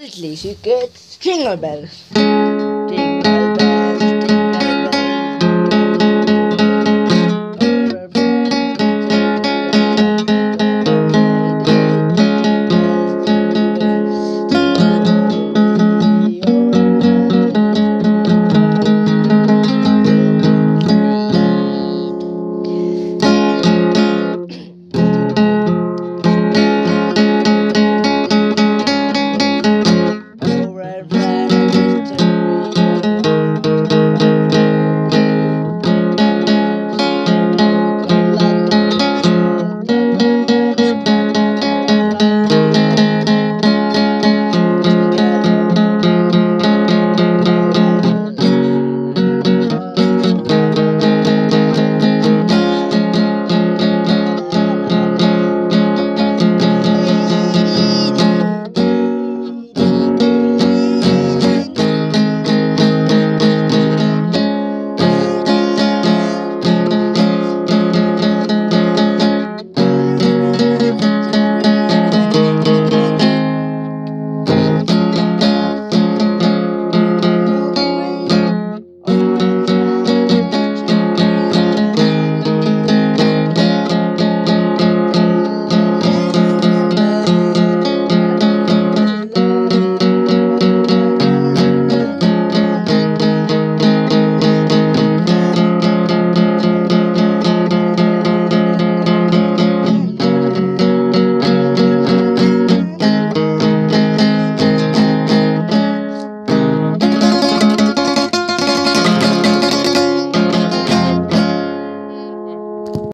At least you get jingle bells.